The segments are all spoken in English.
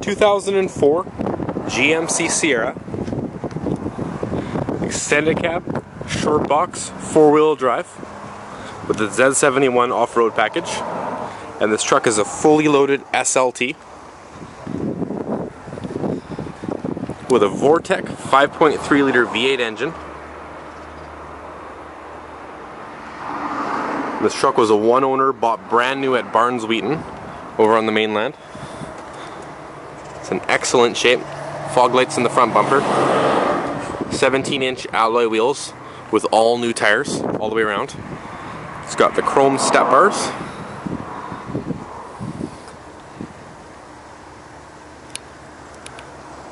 2004 GMC Sierra. Extended cab, short box, four-wheel drive with the Z71 off-road package. And this truck is a fully loaded SLT with a Vortec 5.3 liter V8 engine. This truck was a one owner, bought brand new at Barnes Wheaton over on the mainland. It's in excellent shape. Fog lights in the front bumper. 17 inch alloy wheels with all new tires all the way around. It's got the chrome step bars.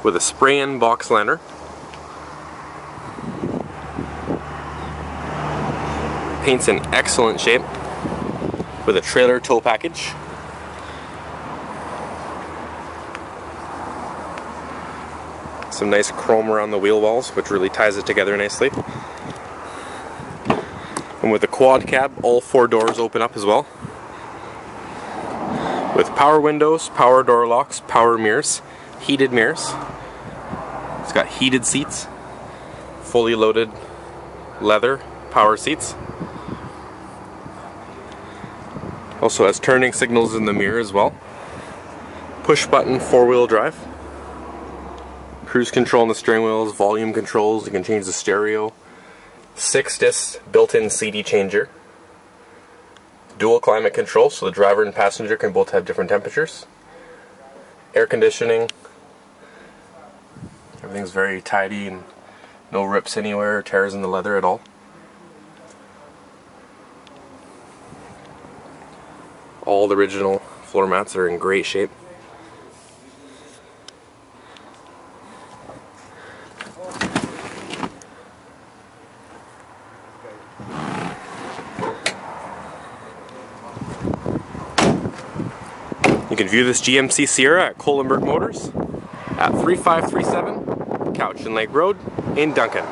With a spray-in box lantern. Paint's in excellent shape with a trailer tow package. Some nice chrome around the wheel wells, which really ties it together nicely. And with the quad cab, all four doors open up as well. With power windows, power door locks, power mirrors, heated mirrors. It's got heated seats, fully loaded leather power seats. Also has turning signals in the mirror as well. Push button four wheel drive. Cruise control on the steering wheels, volume controls, you can change the stereo. Six disc built-in CD changer. Dual climate control so the driver and passenger can both have different temperatures. Air conditioning. Everything's very tidy and no rips anywhere or tears in the leather at all. All the original floor mats are in great shape. You can view this GMC Sierra at Kolenberg Motors at 3537 Cowichan Lake Road in Duncan.